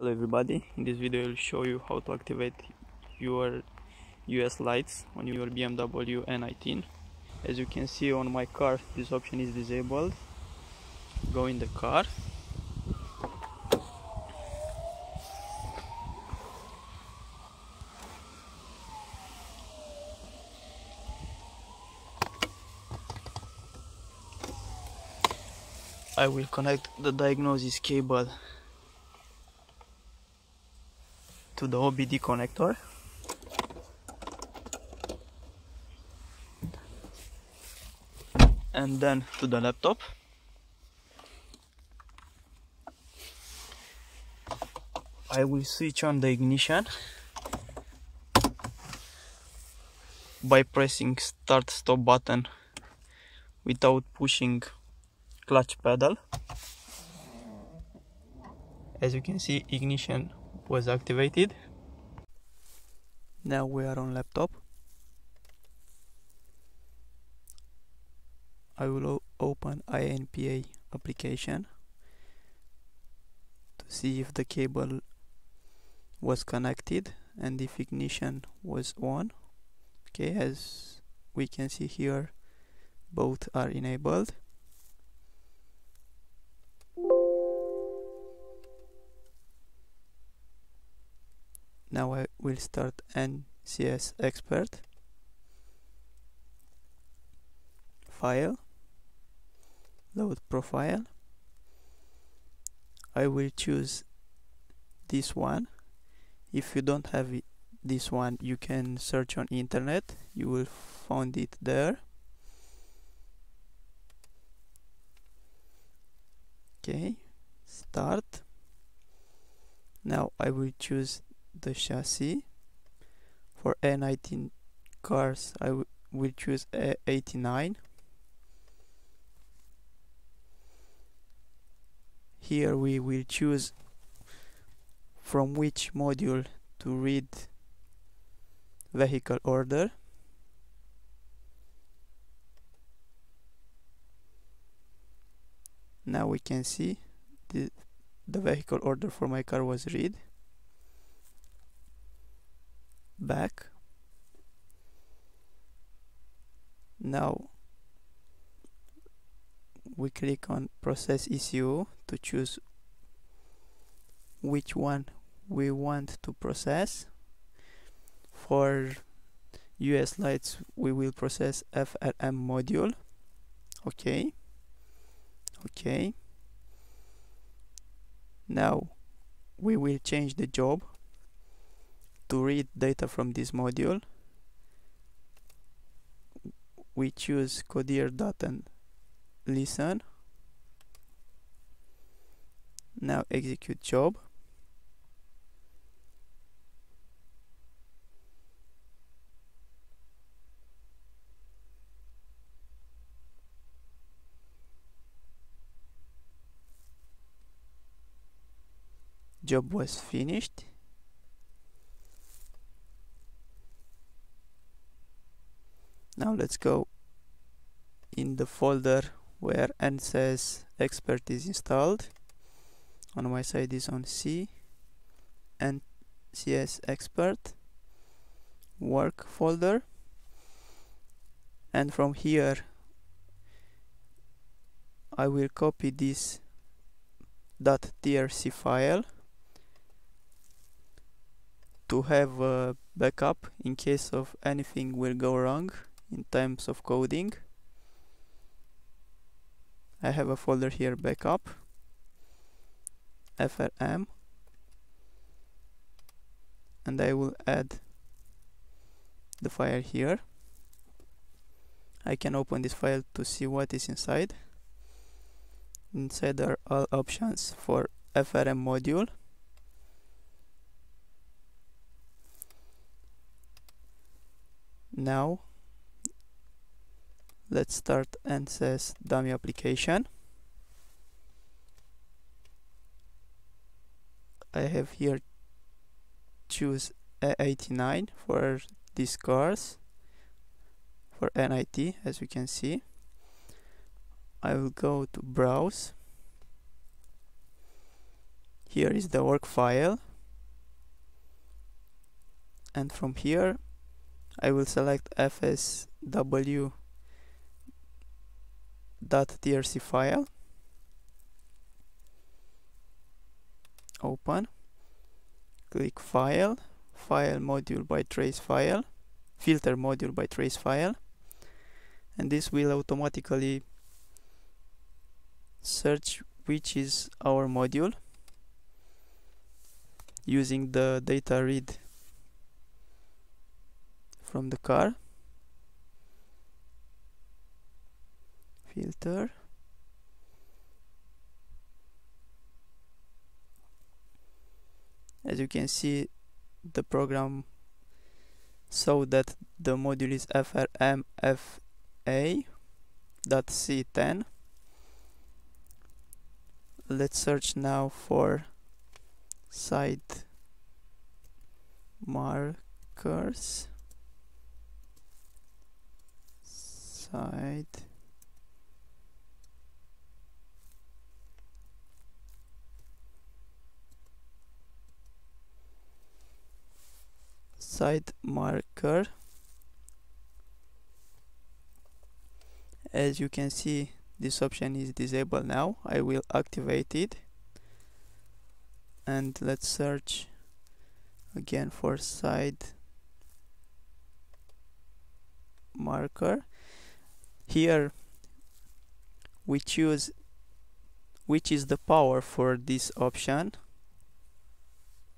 Hello everybody, in this video I'll show you how to activate your US lights on your BMW N18 as you can see on my car this option is disabled. Go in the car. I will connect the diagnosis cable to the OBD connector. And then to the laptop. I will switch on the ignition by pressing start stop button without pushing clutch pedal. As you can see ignition was activated. Now we are on laptop. I will open INPA application to see if the cable was connected and if ignition was on. Okay as we can see here both are enabled now I will start NCS expert. File. Load profile. I will choose this one. If you don't have it, this one you can search on internet. You will find it there. Okay start. Now I will choose the chassis. For N18 cars I will choose E89 here we will choose from which module to read vehicle order. Now we can see the, the vehicle order for my car was read back. Now we click on process ECU to choose which one we want to process. For US lights we will process FRM module. Okay. Okay. Now we will change the job to read data from this module we choose codere dot and listen. Now execute job. Job was finished now let's go in the folder where NCS expert is installed. On my side is on C. And CS expert work folder. And from here I will copy this .trc file to have a backup in case of anything will go wrong in terms of coding. I have a folder here backup. FRM and I will add the file here. I can open this file to see what is inside. Inside are all options for FRM module. Now let's start NCS dummy application. I have here choose E89 for these cars for NIT as you can see. I will go to browse. Here is the work file. And from here I will select fsw .trc file. Open. Click file. File module by trace file. Filter module by trace file. And this will automatically search which is our module using the data read from the car filter. As you can see the program so that the module is frmfa.c10 let's search now for side markers. Side side marker. As you can see this option is disabled now. I will activate it. And let's search again for side marker. Here we choose which is the power for this option.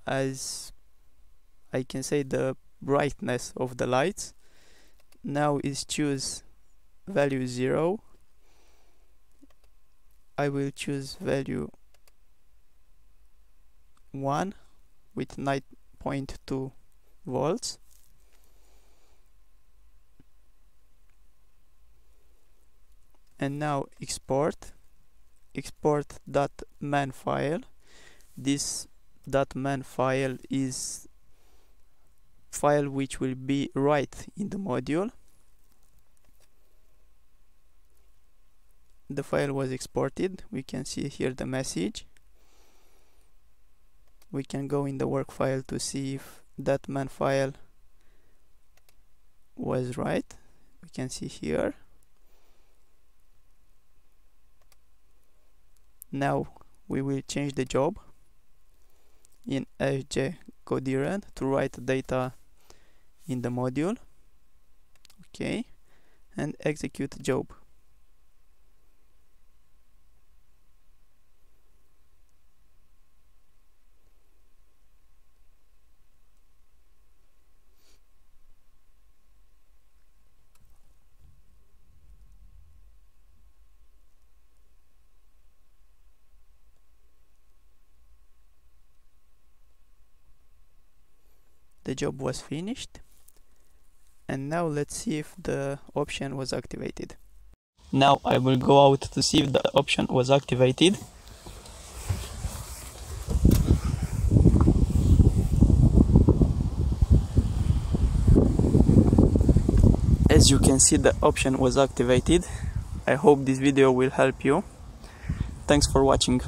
As I can say the brightness of the lights. Now is choose value 0 I will choose value 1 with 9.2 volts. And now export. Export dot man file. This dot man file is file which will be right in the module. The file was exported. We can see here the message. We can go in the work file to see if that man file was right. We can see here. Now we will change the job in FJ Coderend to write data in the module. Okay. And execute job. The job was finished and now let's see if the option was activated. Now I will go out to see if the option was activated. As you can see the option was activated. I hope this video will help you. Thanks for watching